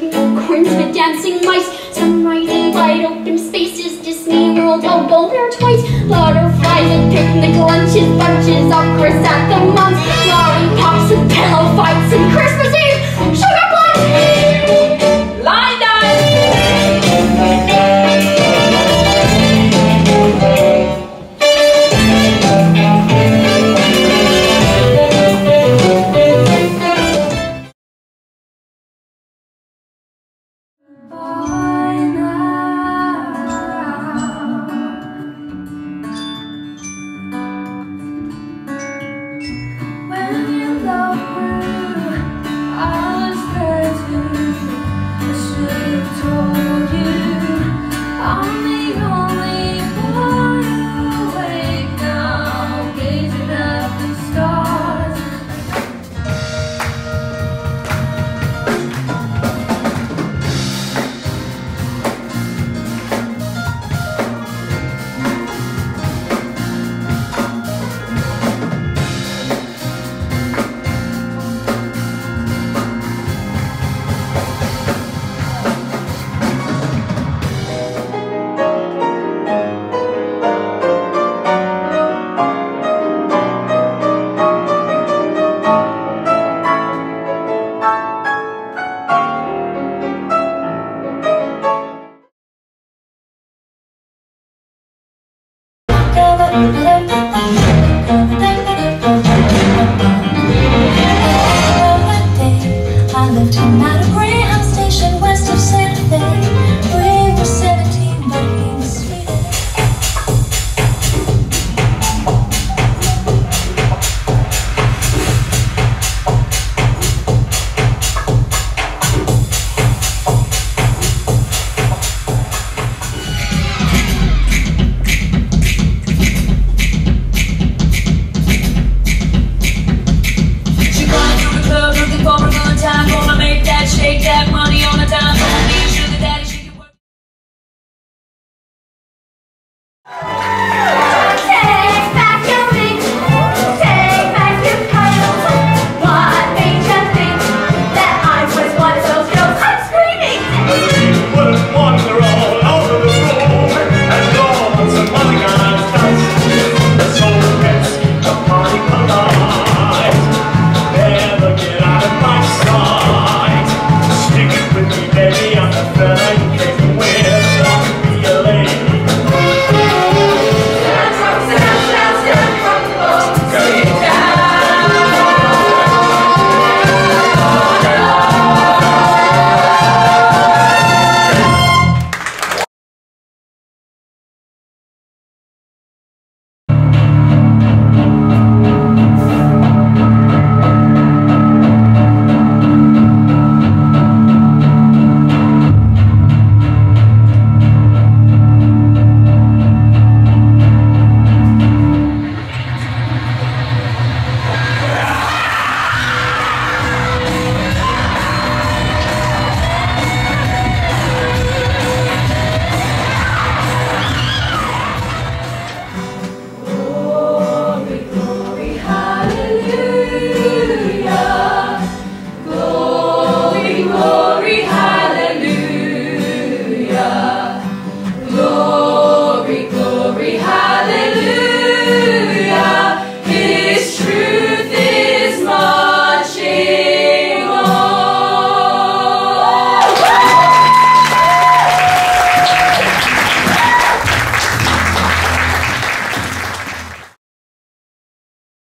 Corns unicorns with dancing mice. sunrises, wide open spaces, Disney World, oh, a bowler twice. Butterflies and picnic lunches, bunches of I love him out of